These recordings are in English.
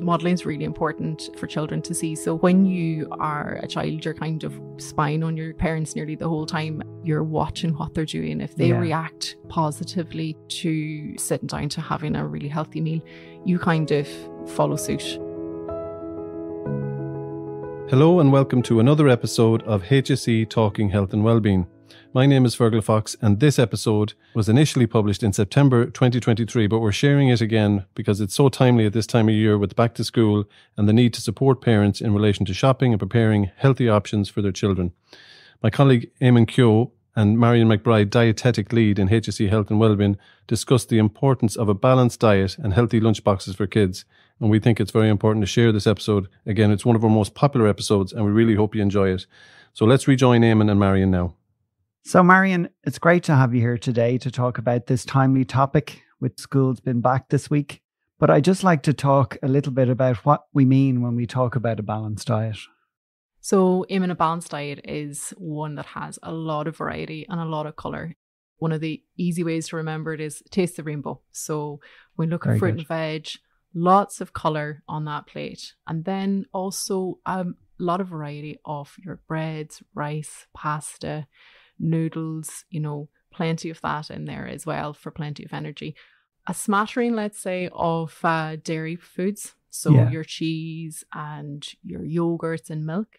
Modeling is really important for children to see. So when you are a child, you're kind of spying on your parents nearly the whole time. You're watching what they're doing. If they Yeah. react positively to sitting down to having a really healthy meal, you kind of follow suit. Hello and welcome to another episode of HSE Talking Health and Wellbeing. My name is Fergal Fox and this episode was initially published in September 2023, but we're sharing it again because it's so timely at this time of year with back to school and the need to support parents in relation to shopping and preparing healthy options for their children. My colleague Eamon Kyo and Marian McBride, dietetic lead in HSE Health and Wellbeing, discussed the importance of a balanced diet and healthy lunchboxes for kids. And we think it's very important to share this episode. Again, it's one of our most popular episodes, and we really hope you enjoy it. So let's rejoin Eamon and Marian now. So, Marian, it's great to have you here today to talk about this timely topic with schools been back this week. But I'd just like to talk a little bit about what we mean when we talk about a balanced diet. So, aiming a balanced diet is one that has a lot of variety and a lot of color. One of the easy ways to remember it is taste the rainbow. So, when we look Very at fruit good. and veg, lots of color on that plate. And then also a lot of variety of your breads, rice, pasta, noodles, you know, plenty of that in there as well for plenty of energy. A smattering, let's say, of uh, dairy foods. So, Yeah. your cheese and your yogurts and milk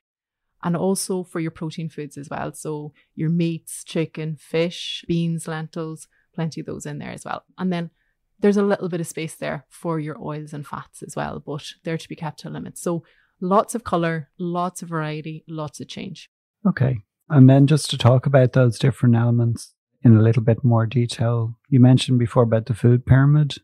and also for your protein foods as well. So your meats, chicken, fish, beans, lentils, plenty of those in there as well. And then there's a little bit of space there for your oils and fats as well, but they're to be kept to a limit. So lots of color, lots of variety, lots of change. Okay. And then just to talk about those different elements in a little bit more detail, you mentioned before about the food pyramid.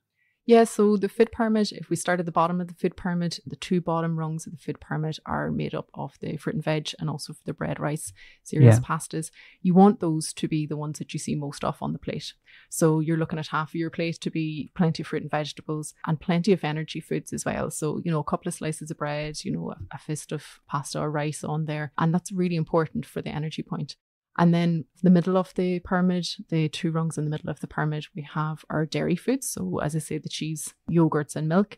Yeah, so the food pyramid, if we start at the bottom of the food pyramid, the two bottom rungs of the food pyramid are made up of the fruit and veg and also for the bread, rice, cereals, Yeah. pastas. You want those to be the ones that you see most of on the plate. So you're looking at half of your plate to be plenty of fruit and vegetables and plenty of energy foods as well. So, you know, a couple of slices of bread, you know, a, a fist of pasta or rice on there. And that's really important for the energy point. And then the middle of the pyramid, the two rungs in the middle of the pyramid, we have our dairy foods. So as I say, the cheese, yogurts and milk.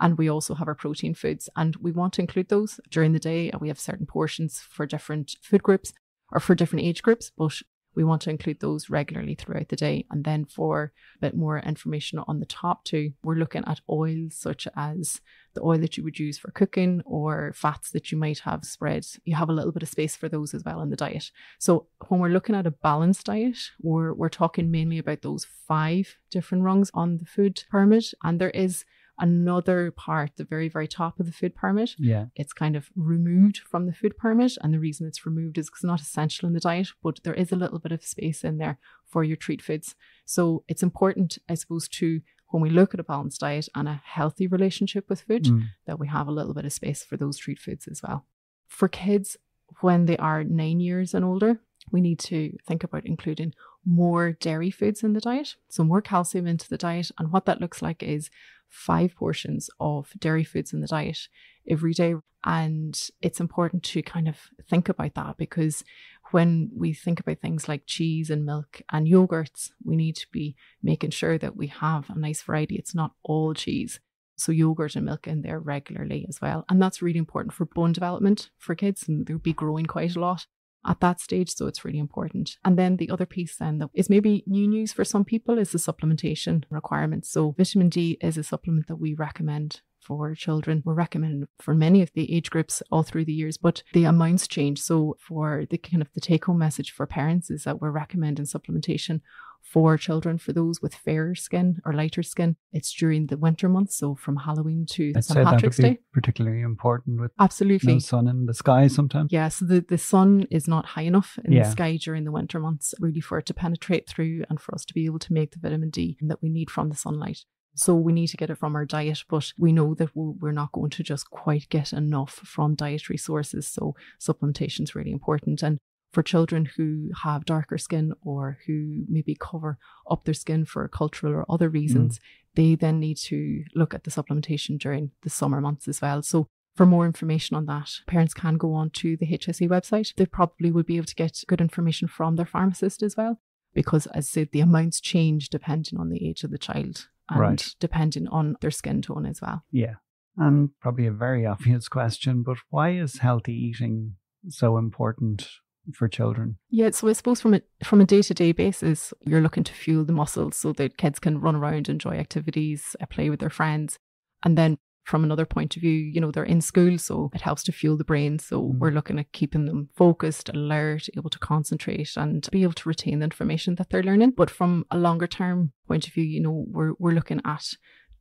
And we also have our protein foods. And we want to include those during the day. And we have certain portions for different food groups or for different age groups, but we want to include those regularly throughout the day. And then for a bit more information on the top two, we're looking at oils such as the oil that you would use for cooking or fats that you might have spread. You have a little bit of space for those as well in the diet. So when we're looking at a balanced diet, we're we're talking mainly about those five different rungs on the food pyramid. And there is another part, the very, very top of the food pyramid. Yeah. It's kind of removed from the food pyramid. And the reason it's removed is because it's not essential in the diet, but there is a little bit of space in there for your treat foods. So it's important, I suppose, to when we look at a balanced diet and a healthy relationship with food, Mm. that we have a little bit of space for those treat foods as well. For kids, when they are nine years and older, we need to think about including more dairy foods in the diet, so more calcium into the diet. And what that looks like is five portions of dairy foods in the diet every day. And it's important to kind of think about that because when we think about things like cheese and milk and yogurts, we need to be making sure that we have a nice variety. It's not all cheese. So yogurt and milk in there regularly as well. And that's really important for bone development for kids and they'll be growing quite a lot at that stage. So it's really important. And then the other piece then that is maybe new news for some people is the supplementation requirements. So vitamin D is a supplement that we recommend for children. We're recommending for many of the age groups all through the years, but the amounts change. So for the kind of the take home message for parents is that we're recommending supplementation for children for those with fairer skin or lighter skin. It's during the winter months, so from Halloween to I'd St. say that would Patrick's Day. particularly important with Absolutely. no sun in the sky sometimes. Yeah, so the, the sun is not high enough in Yeah. the sky during the winter months, really for it to penetrate through and for us to be able to make the vitamin D that we need from the sunlight. So we need to get it from our diet, but we know that we're not going to just quite get enough from dietary sources. So supplementation is really important. And for children who have darker skin or who maybe cover up their skin for cultural or other mm. reasons, they then need to look at the supplementation during the summer months as well. So for more information on that, parents can go on to the HSE website. They probably would be able to get good information from their pharmacist as well, because as I said, the amounts change depending on the age of the child and Right. depending on their skin tone as well. Yeah. And probably a very obvious question, but why is healthy eating so important for children? Yeah, so I suppose from a from a day to day basis, you're looking to fuel the muscles so that kids can run around, enjoy activities, uh, play with their friends, and then from another point of view, you know, they're in school, so it helps to fuel the brain. So mm. we're looking at keeping them focused, alert, able to concentrate and be able to retain the information that they're learning. But from a longer term point of view, you know, we're we're looking at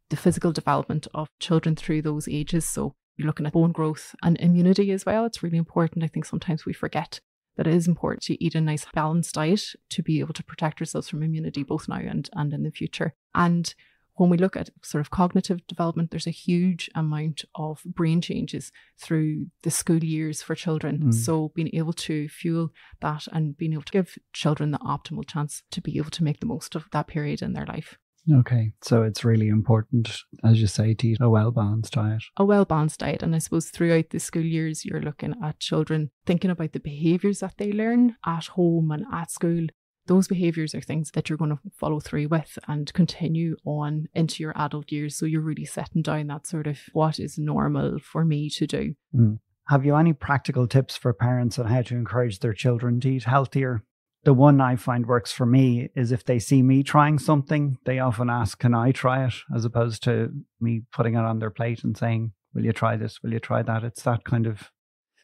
the physical development of children through those ages. So you're looking at bone growth and immunity as well. It's really important. I think sometimes we forget that it is important to eat a nice balanced diet to be able to protect ourselves from immunity both now and, and in the future. And when we look at sort of cognitive development, there's a huge amount of brain changes through the school years for children. Mm. So being able to fuel that and being able to give children the optimal chance to be able to make the most of that period in their life. Okay. So it's really important, as you say, to eat a well balanced diet. A well balanced diet. And I suppose throughout the school years, you're looking at children thinking about the behaviors that they learn at home and at school. Those behaviors are things that you're going to follow through with and continue on into your adult years. So you're really setting down that sort of what is normal for me to do. Mm. Have you any practical tips for parents on how to encourage their children to eat healthier? The one I find works for me is if they see me trying something, they often ask, Can I try it? as opposed to me putting it on their plate and saying, Will you try this? Will you try that? It's that kind of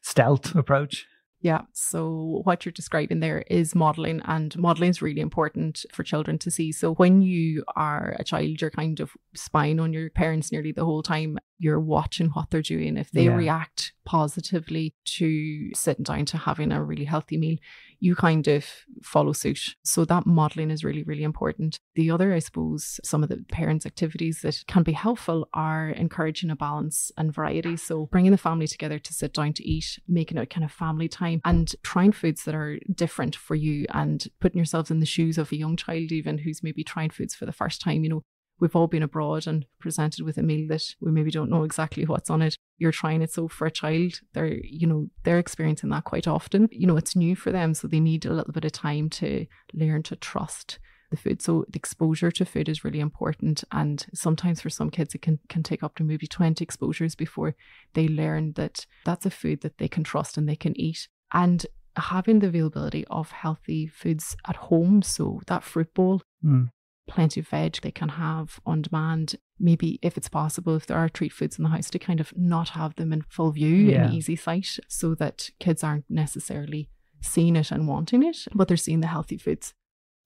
stealth approach. Yeah. So what you're describing there is modeling, and modeling is really important for children to see. So when you are a child, you're kind of spying on your parents nearly the whole time. You're watching what they're doing. If they yeah. react positively to sitting down to having a really healthy meal, you kind of follow suit. So that modeling is really, really important. The other, I suppose, some of the parents' activities that can be helpful are encouraging a balance and variety. So bringing the family together to sit down to eat, making it kind of family time and trying foods that are different for you and putting yourselves in the shoes of a young child, even who's maybe trying foods for the first time. You know, we've all been abroad and presented with a meal that we maybe don't know exactly what's on it. You're trying it. So for a child, they're, you know, they're experiencing that quite often. You know, it's new for them. So they need a little bit of time to learn to trust the food. So the exposure to food is really important. And sometimes for some kids, it can, can take up to maybe 20 exposures before they learn that that's a food that they can trust and they can eat. And having the availability of healthy foods at home. So that fruit bowl, mm plenty of veg they can have on demand. Maybe if it's possible, if there are treat foods in the house, to kind of not have them in full view yeah. in easy sight so that kids aren't necessarily seeing it and wanting it, but they're seeing the healthy foods.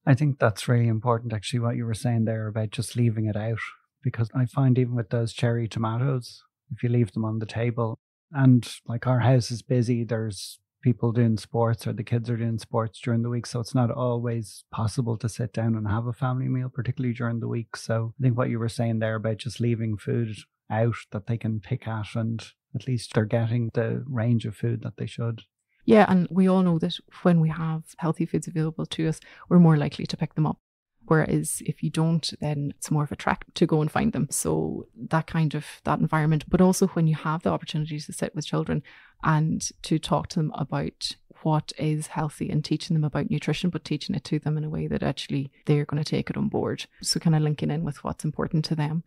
I think that's really important, actually, what you were saying there about just leaving it out. Because I find even with those cherry tomatoes, if you leave them on the table, and like our house is busy, there's people doing sports or the kids are doing sports during the week. So it's not always possible to sit down and have a family meal, particularly during the week. So I think what you were saying there about just leaving food out that they can pick at and at least they're getting the range of food that they should. Yeah, and we all know that when we have healthy foods available to us, we're more likely to pick them up. Whereas if you don't, then it's more of a trek to go and find them. So that kind of that environment, but also when you have the opportunity to sit with children and to talk to them about what is healthy and teaching them about nutrition, but teaching it to them in a way that actually they're going to take it on board. So kind of linking in with what's important to them.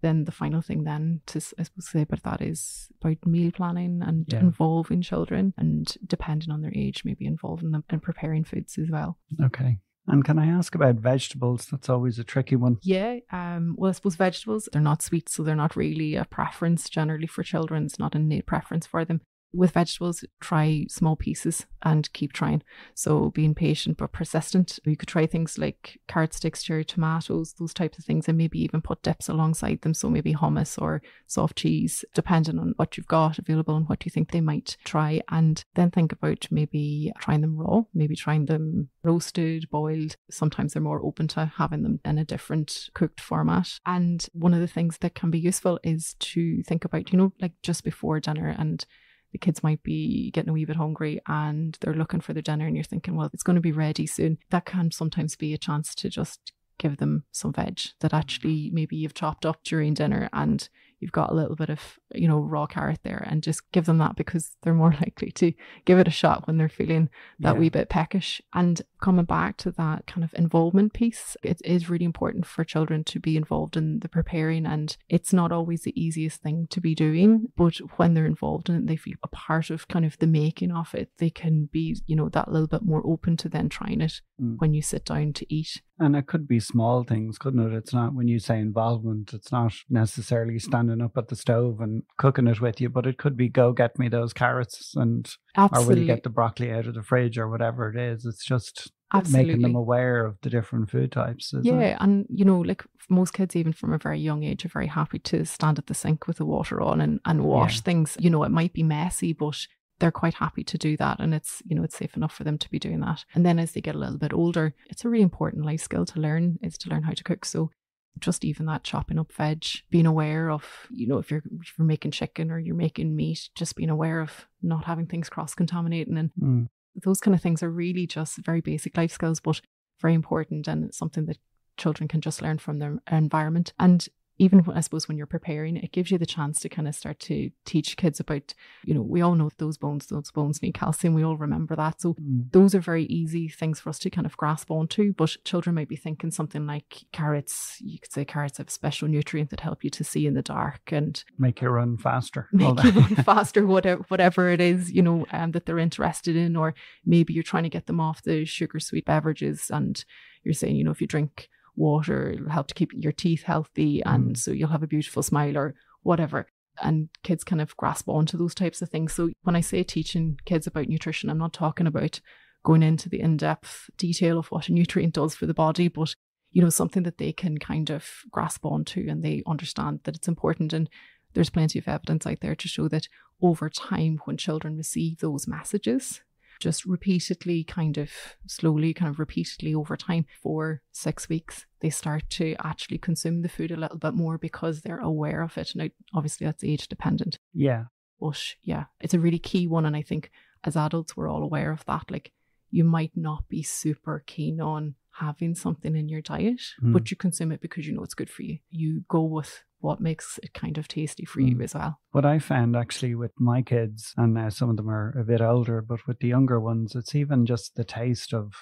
Then the final thing then to I suppose say about that is about meal planning and yeah. involving children and depending on their age, maybe involving them in preparing foods as well. Okay. And can I ask about vegetables? That's always a tricky one. Yeah. Um, well, I suppose vegetables, they're not sweet, so they're not really a preference generally for children. It's not a innate preference for them with vegetables, try small pieces and keep trying. So being patient but persistent. You could try things like carrot sticks, cherry tomatoes, those types of things, and maybe even put dips alongside them. So maybe hummus or soft cheese, depending on what you've got available and what you think they might try. And then think about maybe trying them raw, maybe trying them roasted, boiled. Sometimes they're more open to having them in a different cooked format. And one of the things that can be useful is to think about, you know, like just before dinner and the kids might be getting a wee bit hungry and they're looking for their dinner and you're thinking, well, it's going to be ready soon. That can sometimes be a chance to just give them some veg that actually maybe you've chopped up during dinner and you've got a little bit of, you know, raw carrot there and just give them that because they're more likely to give it a shot when they're feeling that Yeah. wee bit peckish. And coming back to that kind of involvement piece, it is really important for children to be involved in the preparing. And it's not always the easiest thing to be doing, but when they're involved in it, they feel a part of kind of the making of it. They can be, you know, that little bit more open to then trying it Mm. when you sit down to eat. And it could be small things, couldn't it? It's not when you say involvement, it's not necessarily standing up at the stove and cooking it with you, but it could be go get me those carrots and or will Absolutely. you get the broccoli out of the fridge or whatever it is. It's just Absolutely. making them aware of the different food types. Yeah, It? and you know, like most kids, even from a very young age, are very happy to stand at the sink with the water on and, and wash Yeah. things. You know, it might be messy, but they're quite happy to do that. And it's, you know, it's safe enough for them to be doing that. And then as they get a little bit older, it's a really important life skill to learn is to learn how to cook. So just even that chopping up veg, being aware of, you know, if you're if you're making chicken or you're making meat, just being aware of not having things cross contaminating and Mm. those kind of things are really just very basic life skills, but very important and something that children can just learn from their environment. And even I suppose when you're preparing, it gives you the chance to kind of start to teach kids about, you know, we all know those bones, those bones need calcium. We all remember that. So Mm. those are very easy things for us to kind of grasp onto. But children might be thinking something like carrots. You could say carrots have special nutrients that help you to see in the dark and Make you run faster. make you run faster, whatever whatever it is, you know, um, that they're interested in, or maybe you're trying to get them off the sugar sweet beverages, and you're saying, you know, if you drink water, it'll help to keep your teeth healthy, and Mm. so you'll have a beautiful smile, or whatever. And kids kind of grasp onto those types of things. So when I say teaching kids about nutrition, I'm not talking about going into the in-depth detail of what a nutrient does for the body, but you know, something that they can kind of grasp onto and they understand that it's important. And there's plenty of evidence out there to show that over time, when children receive those messages, just repeatedly, kind of slowly, kind of repeatedly over time, for six weeks, they start to actually consume the food a little bit more because they're aware of it. Now, obviously, that's age dependent. yeah. But yeah, it's a really key one. And I think as adults, we're all aware of that. Like, you might not be super keen on having something in your diet, Mm. but you consume it because you know it's good for you. You go with what makes it kind of tasty for you Mm. as well. What I found actually with my kids, and now some of them are a bit older, but with the younger ones, it's even just the taste of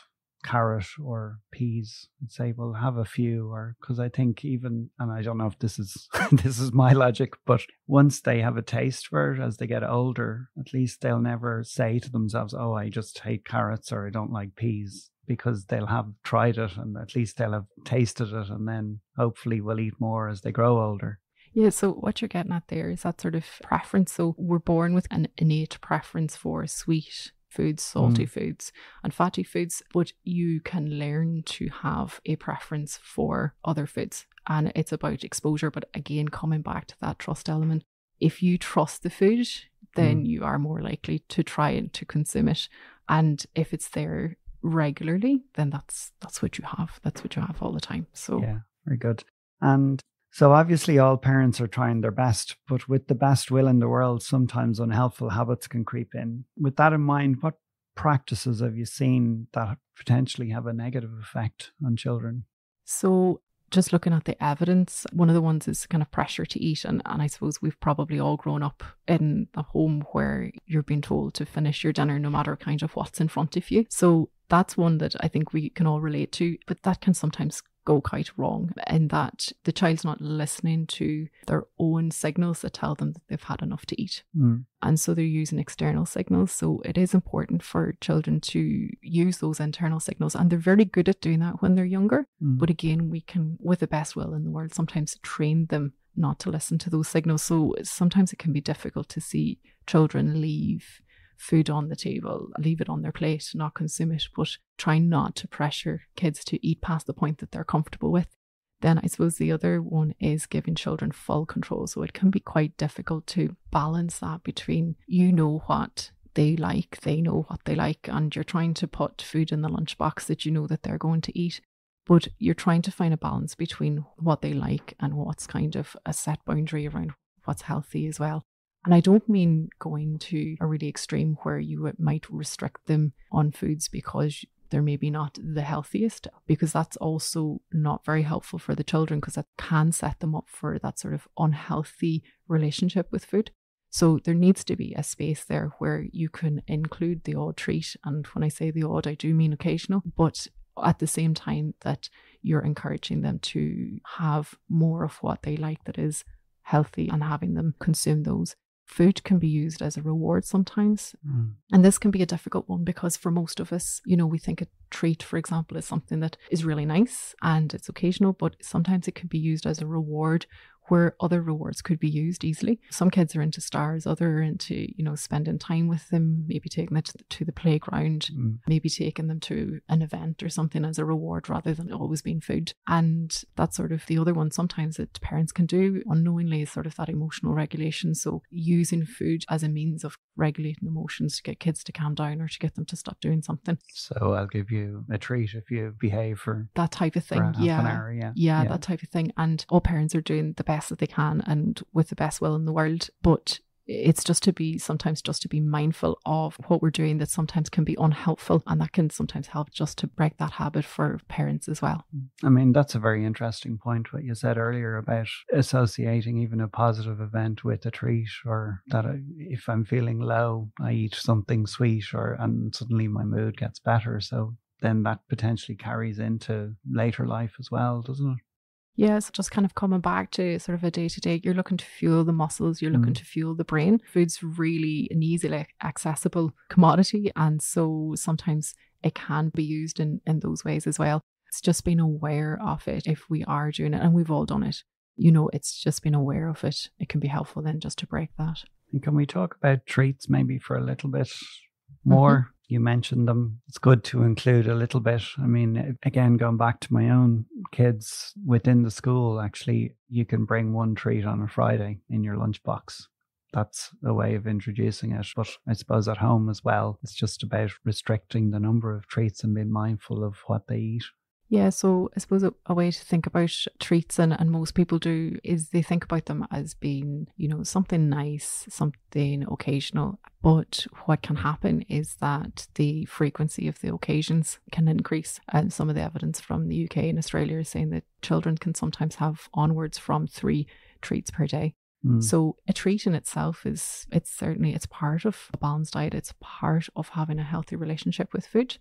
carrot or peas. I'd say, well, have a few, or because I think even, and I don't know if this is this is my logic, but once they have a taste for it as they get older, at least they'll never say to themselves, "Oh, I just hate carrots" or "I don't like peas." Because they'll have tried it and at least they'll have tasted it, and then hopefully will eat more as they grow older. Yeah, so what you're getting at there is that sort of preference. So we're born with an innate preference for sweet foods, salty mm. foods, and fatty foods, but you can learn to have a preference for other foods. And it's about exposure. But again, coming back to that trust element, if you trust the food, then mm. you are more likely to try and to consume it. And if it's there regularly, then that's that's what you have. That's what you have all the time. So Yeah, very good. And so obviously all parents are trying their best, but with the best will in the world, sometimes unhelpful habits can creep in. With that in mind, what practices have you seen that potentially have a negative effect on children? So, just looking at the evidence, one of the ones is kind of pressure to eat. And, and I suppose we've probably all grown up in a home where you're being told to finish your dinner no matter kind of what's in front of you. So, that's one that I think we can all relate to, but that can sometimes go quite wrong in that the child's not listening to their own signals that tell them that they've had enough to eat. Mm, And so they're using external signals. So it is important for children to use those internal signals. And they're very good at doing that when they're younger. mm, But again, we can, with the best will in the world, sometimes train them not to listen to those signals. So sometimes it can be difficult to see children leave food on the table, leave it on their plate, not consume it, but try not to pressure kids to eat past the point that they're comfortable with. Then I suppose the other one is giving children full control. So it can be quite difficult to balance that between you know what they like, they know what they like, and you're trying to put food in the lunchbox that you know that they're going to eat. But you're trying to find a balance between what they like and what's kind of a set boundary around what's healthy as well. And I don't mean going to a really extreme where you might restrict them on foods because they're maybe not the healthiest because that's also not very helpful for the children because that can set them up for that sort of unhealthy relationship with food. So there needs to be a space there where you can include the odd treat. And when I say the odd, I do mean occasional, but at the same time that you're encouraging them to have more of what they like that is healthy and having them consume those. Food can be used as a reward sometimes. Mm. And this can be a difficult one because for most of us, you know, we think a treat, for example, is something that is really nice and it's occasional, but sometimes it can be used as a reward where other rewards could be used easily. Some kids are into stars, other are into, you know, spending time with them, maybe taking them to the, to the playground, Mm. maybe taking them to an event or something as a reward rather than always being food. And that's sort of the other one sometimes that parents can do unknowingly is sort of that emotional regulation. So using food as a means of regulating emotions to get kids to calm down or to get them to stop doing something. So I'll give you a treat if you behave for, That type of thing. yeah. hour. Yeah. yeah, that type of thing. And all parents are doing the best that they can and with the best will in the world. But it's just to be sometimes just to be mindful of what we're doing that sometimes can be unhelpful and that can sometimes help just to break that habit for parents as well. I mean, that's a very interesting point, what you said earlier about associating even a positive event with a treat, or that if I'm feeling low, I eat something sweet, or and suddenly my mood gets better. So then that potentially carries into later life as well, doesn't it? Yeah, so just kind of coming back to sort of a day to day, you're looking to fuel the muscles, you're looking Mm. to fuel the brain. Food's really an easily accessible commodity. And so sometimes it can be used in, in those ways as well. It's just being aware of it if we are doing it, and we've all done it. You know, it's just being aware of it. It can be helpful then just to break that. And can we talk about treats maybe for a little bit Mm-hmm. more? You mentioned them. It's good to include a little bit. I mean, again, going back to my own kids within the school, actually, you can bring one treat on a Friday in your lunchbox. That's a way of introducing it. But I suppose at home as well, it's just about restricting the number of treats and being mindful of what they eat. Yeah, so I suppose a, a way to think about treats, and, and most people do, is they think about them as being, you know, something nice, something occasional. But what can happen is that the frequency of the occasions can increase. And some of the evidence from the UK and Australia is saying that children can sometimes have onwards from three treats per day. Mm. So a treat in itself is it's certainly it's part of a balanced diet. It's part of having a healthy relationship with food.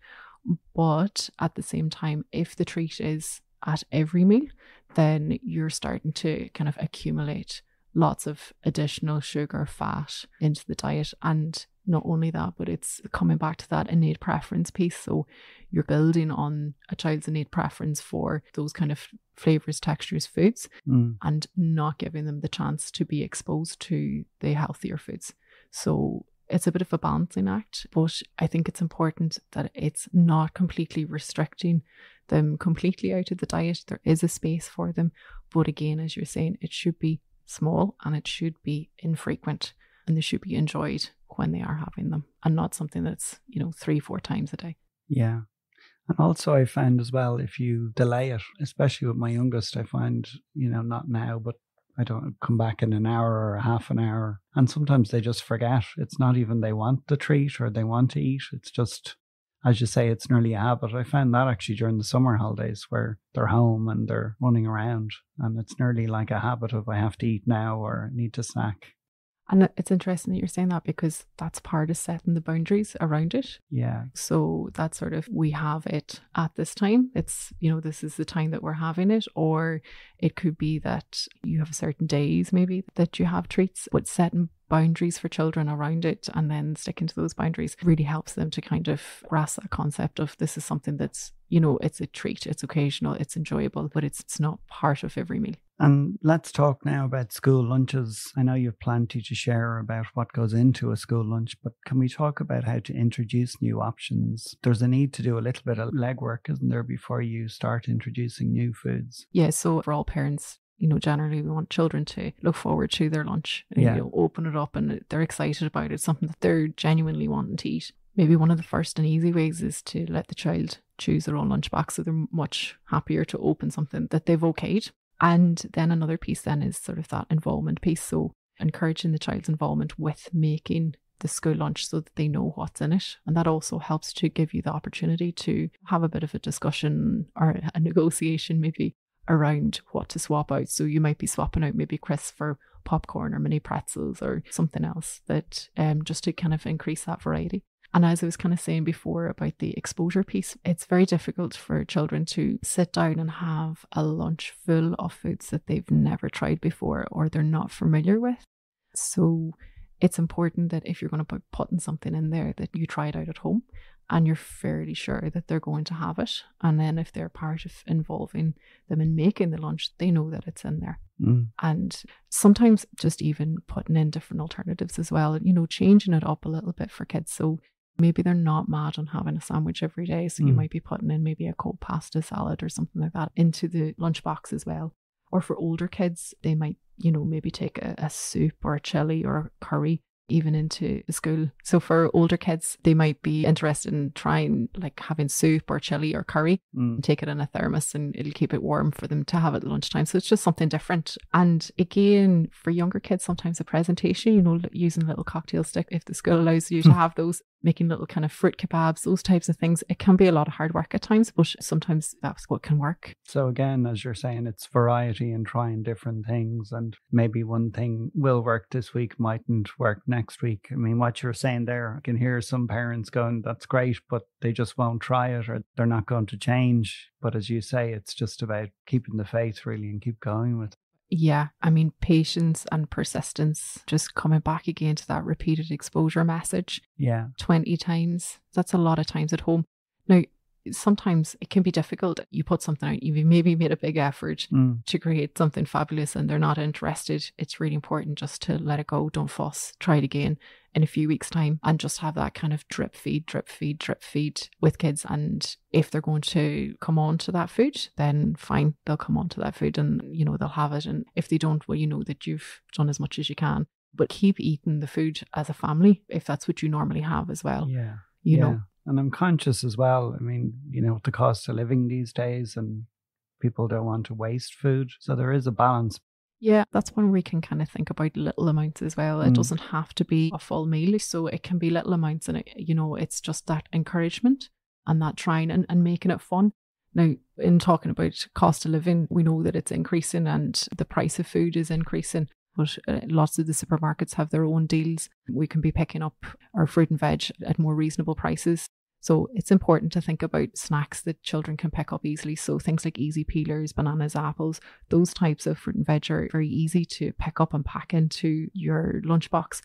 But at the same time, if the treat is at every meal, then you're starting to kind of accumulate lots of additional sugar, fat into the diet. And not only that, but it's coming back to that innate preference piece. So you're building on a child's innate preference for those kind of flavors, textures, foods Mm. and not giving them the chance to be exposed to the healthier foods. So it's a bit of a balancing act, but I think it's important that it's not completely restricting them completely out of the diet. There is a space for them. But again, as you're saying, it should be small and it should be infrequent and they should be enjoyed when they are having them and not something that's, you know, three, four times a day. Yeah. And also, I find as well, if you delay it, especially with my youngest, I find, you know, not now, but I don't come back in an hour or a half an hour. And sometimes they just forget. It's not even they want the treat or they want to eat. It's just, as you say, it's nearly a habit. I found that actually during the summer holidays where they're home and they're running around. And it's nearly like a habit of I have to eat now or need to snack. And it's interesting that you're saying that because that's part of setting the boundaries around it. Yeah. So that sort of we have it at this time. It's, you know, this is the time that we're having it. Or it could be that you have certain days maybe that you have treats, but setting boundaries for children around it and then sticking to those boundaries really helps them to kind of grasp that concept of this is something that's, you know, it's a treat, it's occasional, it's enjoyable, but it's, it's not part of every meal. And let's talk now about school lunches. I know you've plenty to share about what goes into a school lunch, but can we talk about how to introduce new options? There's a need to do a little bit of legwork, isn't there, before you start introducing new foods? Yeah, so for all parents, you know, generally we want children to look forward to their lunch. and, Yeah. You know, open it up and they're excited about it, something that they're genuinely wanting to eat. Maybe one of the first and easy ways is to let the child choose their own lunchbox so they're much happier to open something that they've okayed. And then another piece then is sort of that involvement piece. So encouraging the child's involvement with making the school lunch so that they know what's in it. And that also helps to give you the opportunity to have a bit of a discussion or a negotiation maybe around what to swap out. So you might be swapping out maybe crisps for popcorn or mini pretzels or something else that um, just to kind of increase that variety. And as I was kind of saying before about the exposure piece, it's very difficult for children to sit down and have a lunch full of foods that they've never tried before or they're not familiar with. So it's important that if you're going to be putting something in there that you try it out at home and you're fairly sure that they're going to have it and then if they're part of involving them in making the lunch they know that it's in there mm. and sometimes just even putting in different alternatives as well you know changing it up a little bit for kids so maybe they're not mad on having a sandwich every day so mm. you might be putting in maybe a cold pasta salad or something like that into the lunchbox as well or for older kids they might you know, maybe take a, a soup or a chili or a curry even into school. So for older kids, they might be interested in trying like having soup or chili or curry mm. and take it in a thermos and it'll keep it warm for them to have at lunchtime. So it's just something different. And again, for younger kids, sometimes a presentation, you know, using a little cocktail stick, if the school allows you to have those, making little kind of fruit kebabs, those types of things. It can be a lot of hard work at times, but sometimes that's what can work. So again, as you're saying, it's variety and trying different things. And maybe one thing will work this week, mightn't work next week. I mean, what you're saying there, I can hear some parents going, that's great, but they just won't try it or they're not going to change. But as you say, it's just about keeping the faith really and keep going with it. Yeah, I mean, patience and persistence, just coming back again to that repeated exposure message. Yeah. 20 times. That's a lot of times at home. Now, sometimes it can be difficult. You put something out, you maybe made a big effort mm. to create something fabulous and they're not interested. It's really important just to let it go. Don't fuss. Try it again in a few weeks' time and just have that kind of drip feed, drip feed, drip feed with kids. And if they're going to come on to that food, then fine, they'll come on to that food and, you know, they'll have it. And if they don't, well, you know that you've done as much as you can. But keep eating the food as a family if that's what you normally have as well. Yeah. You yeah. know, and I'm conscious as well. I mean, you know, the cost of living these days and people don't want to waste food. So there is a balance. Yeah, that's when we can kind of think about little amounts as well. It mm. doesn't have to be a full meal. So it can be little amounts and, it, you know, it's just that encouragement and that trying and, and making it fun. Now, in talking about cost of living, we know that it's increasing and the price of food is increasing but uh, lots of the supermarkets have their own deals. We can be picking up our fruit and veg at more reasonable prices. So it's important to think about snacks that children can pick up easily. So things like easy peelers, bananas, apples, those types of fruit and veg are very easy to pick up and pack into your lunchbox.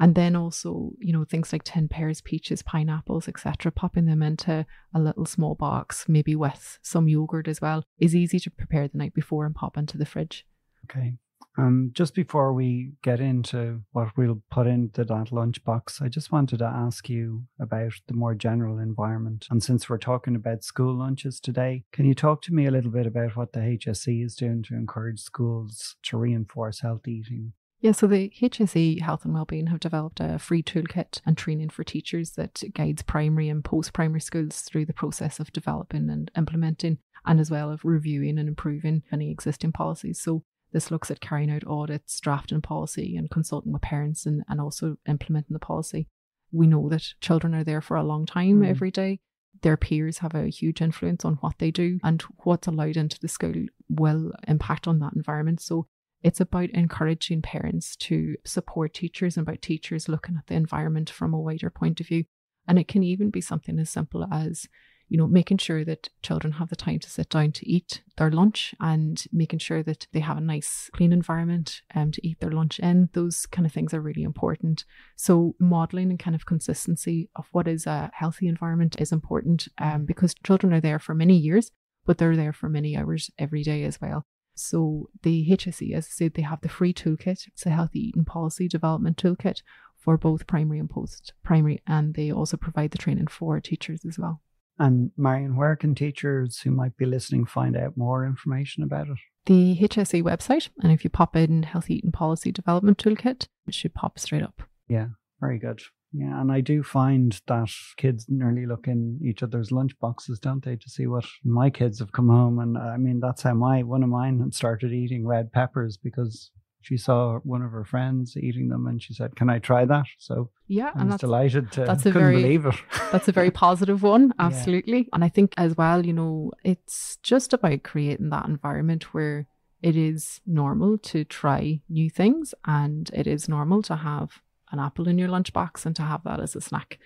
And then also, you know, things like tin pears, peaches, pineapples, etc., popping them into a little small box, maybe with some yogurt as well, is easy to prepare the night before and pop into the fridge. Okay. Um, just before we get into what we'll put into that lunchbox, I just wanted to ask you about the more general environment. And since we're talking about school lunches today, can you talk to me a little bit about what the HSE is doing to encourage schools to reinforce healthy eating? Yeah, so the HSE Health and Wellbeing have developed a free toolkit and training for teachers that guides primary and post primary schools through the process of developing and implementing, and as well of reviewing and improving any existing policies. So this looks at carrying out audits, drafting policy, and consulting with parents and, and also implementing the policy. We know that children are there for a long time mm. every day. Their peers have a huge influence on what they do, and what's allowed into the school will impact on that environment. So it's about encouraging parents to support teachers and about teachers looking at the environment from a wider point of view. And it can even be something as simple as you know, making sure that children have the time to sit down to eat their lunch and making sure that they have a nice, clean environment um, to eat their lunch in. Those kind of things are really important. So, modeling and kind of consistency of what is a healthy environment is important um, because children are there for many years, but they're there for many hours every day as well. So, the HSE, as I said, they have the free toolkit. It's a healthy eating policy development toolkit for both primary and post primary, and they also provide the training for teachers as well. And Marian, where can teachers who might be listening find out more information about it? The HSE website, and if you pop in Healthy Eating Policy Development Toolkit, it should pop straight up. Yeah, very good. Yeah, and I do find that kids nearly look in each other's lunch boxes, don't they, to see what my kids have come home. And I mean, that's how my one of mine had started eating red peppers because she saw one of her friends eating them and she said, Can I try that? So Yeah, I and was that's delighted to that's a couldn't very- believe it. that's a very positive one Yeah. absolutely and i think as well you know it's just about creating that environment where it is normal to try new things and it is normal to have an apple in your lunchbox and to have that as a snack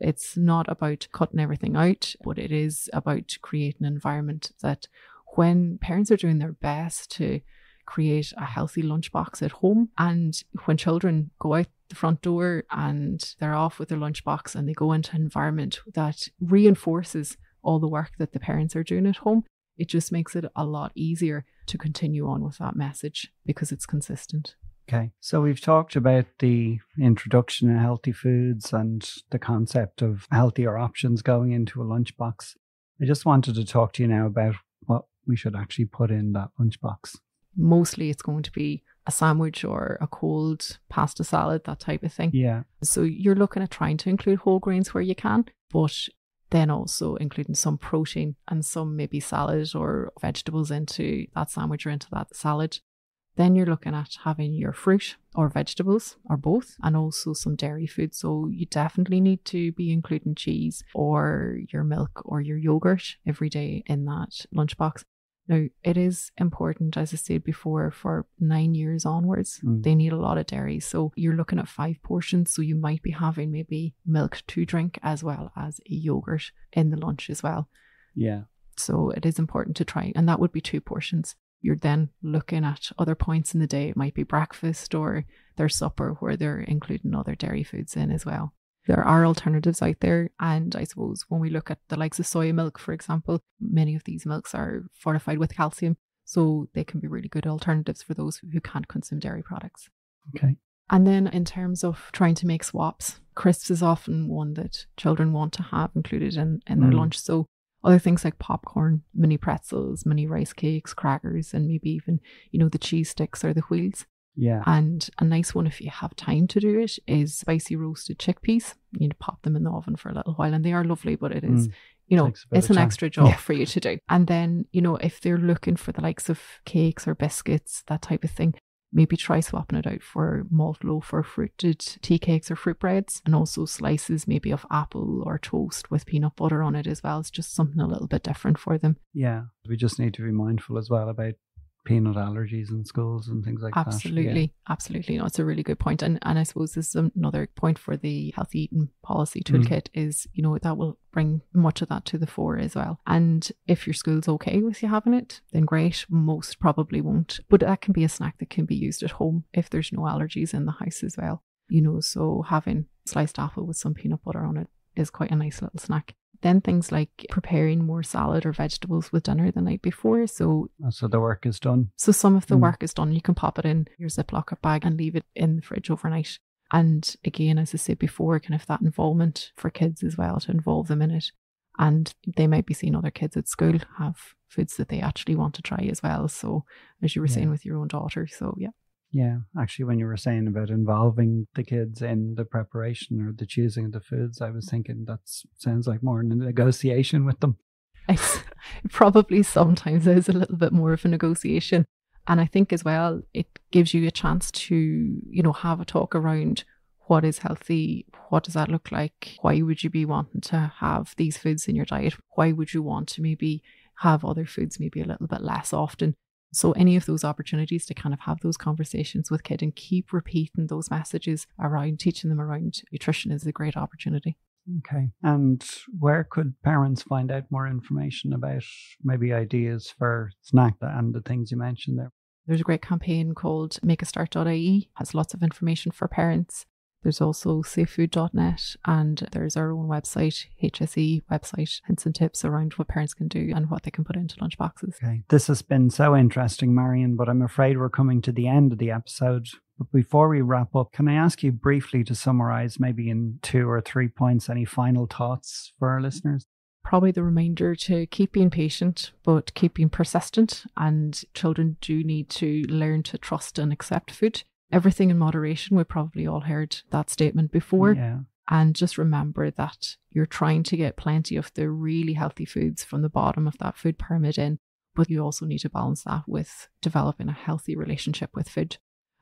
it's not about cutting everything out but it is about creating an environment that when parents are doing their best to create a healthy lunchbox at home. And when children go out the front door and they're off with their lunchbox and they go into an environment that reinforces all the work that the parents are doing at home, it just makes it a lot easier to continue on with that message because it's consistent. Okay. So we've talked about the introduction of healthy foods and the concept of healthier options going into a lunchbox. I just wanted to talk to you now about what we should actually put in that lunchbox. Mostly it's going to be a sandwich or a cold pasta salad, that type of thing. Yeah. So you're looking at trying to include whole grains where you can, but then also including some protein and some maybe salad or vegetables into that sandwich or into that salad. Then you're looking at having your fruit or vegetables or both, and also some dairy food. So you definitely need to be including cheese or your milk or your yogurt every day in that lunchbox. Now, it is important, as I said before, for nine years onwards, Mm. they need a lot of dairy. So you're looking at five portions. So you might be having maybe milk to drink as well as a yogurt in the lunch as well. Yeah. So it is important to try, and that would be two portions. You're then looking at other points in the day. It might be breakfast or their supper where they're including other dairy foods in as well. There are alternatives out there. And I suppose when we look at the likes of soy milk, for example, many of these milks are fortified with calcium. So they can be really good alternatives for those who can't consume dairy products. Okay. And then in terms of trying to make swaps, crisps is often one that children want to have included in, in their Mm. lunch. So other things like popcorn, mini pretzels, mini rice cakes, crackers, and maybe even, you know, the cheese sticks or the wheels. Yeah. And a nice one if you have time to do it is spicy roasted chickpeas. You know, pop them in the oven for a little while and they are lovely, but it is Mm. you know, Takes a bit it's an time. extra job Yeah. for you to do. And then, you know, if they're looking for the likes of cakes or biscuits, that type of thing, maybe try swapping it out for malt loaf or fruited tea cakes or fruit breads, and also slices maybe of apple or toast with peanut butter on it as well. It's just something a little bit different for them. Yeah. We just need to be mindful as well about peanut allergies in schools and things like that. absolutely, absolutely. No, it's a really good point. And and I suppose this is another point for the healthy eating policy Mm. toolkit is, you know, that will bring much of that to the fore as well. And if your school's okay with you having it, then great. Most probably won't. But that can be a snack that can be used at home if there's no allergies in the house as well. You know, so having sliced apple with some peanut butter on it is quite a nice little snack. Then things like preparing more salad or vegetables with dinner the night before. So So the work is done. so some of the Mm. work is done. You can pop it in your Ziploc bag and leave it in the fridge overnight. And again, as I said before, kind of that involvement for kids as well to involve them in it. And they might be seeing other kids at school have foods that they actually want to try as well. So as you were Yeah. saying with your own daughter. So yeah. Yeah, actually, when you were saying about involving the kids in the preparation or the choosing of the foods, I was thinking that sounds like more a negotiation with them. It's, it probably sometimes is a little bit more of a negotiation. And I think as well, it gives you a chance to, you know, have a talk around what is healthy, what does that look like, why would you be wanting to have these foods in your diet, why would you want to maybe have other foods maybe a little bit less often. So any of those opportunities to kind of have those conversations with kids and keep repeating those messages around teaching them around nutrition is a great opportunity. Okay. And where could parents find out more information about maybe ideas for snack and the things you mentioned there? There's a great campaign called makeastart.ie, has lots of information for parents. There's also safefood.net and there's our own website, HSE website, hints and tips around what parents can do and what they can put into lunchboxes. Okay. This has been so interesting, Marian, but I'm afraid we're coming to the end of the episode. But before we wrap up, can I ask you briefly to summarize, maybe in two or three points, any final thoughts for our listeners? Probably the reminder to keep being patient, but keep being persistent. And children do need to learn to trust and accept food. Everything in moderation. We probably all heard that statement before. Yeah. And just remember that you're trying to get plenty of the really healthy foods from the bottom of that food pyramid in, but you also need to balance that with developing a healthy relationship with food.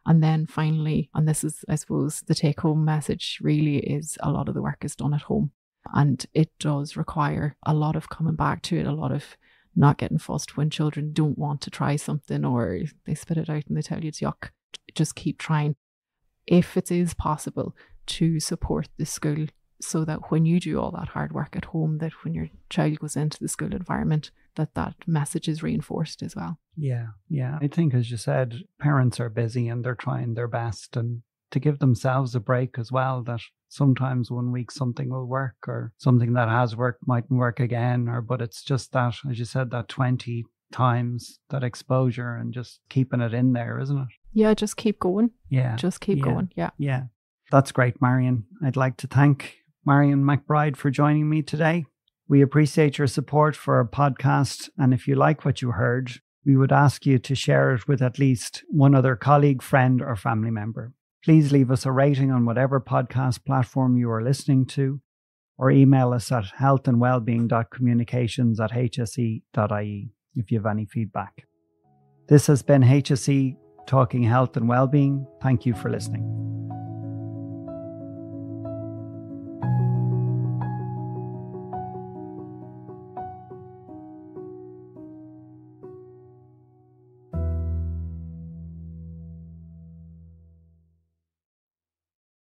And then finally, and this is, I suppose, the take home message really is a lot of the work is done at home. And it does require a lot of coming back to it, a lot of not getting fussed when children don't want to try something or they spit it out and they tell you it's yuck. Just keep trying. If it is possible to support the school so that when you do all that hard work at home, that when your child goes into the school environment, that that message is reinforced as well. Yeah, yeah. I think, as you said, parents are busy and they're trying their best and to give themselves a break as well. That sometimes one week something will work or something that has worked mightn't work again, or but it's just that, as you said, that 20 times that exposure and just keeping it in there, isn't it? Yeah, just keep going. Yeah. Just keep yeah. going. Yeah. Yeah. That's great, Marian. I'd like to thank Marian McBride for joining me today. We appreciate your support for our podcast. And if you like what you heard, we would ask you to share it with at least one other colleague, friend, or family member. Please leave us a rating on whatever podcast platform you are listening to, or email us at healthandwellbeing.communications at hse.ie if you have any feedback. This has been HSE Talking Health and Wellbeing. Thank you for listening.